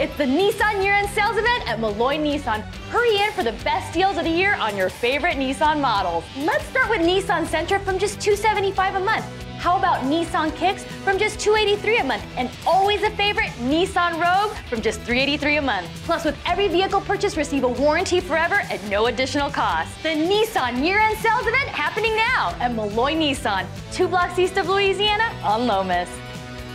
It's the Nissan year-end sales event at Melloy Nissan. Hurry in for the best deals of the year on your favorite Nissan models. Let's start with Nissan Sentra from just $275 a month. How about Nissan Kicks from just $283 a month? And always a favorite, Nissan Rogue from just $383 a month. Plus, with every vehicle purchase, receive a warranty forever at no additional cost. The Nissan year-end sales event happening now at Melloy Nissan, two blocks east of Louisiana on Lomas.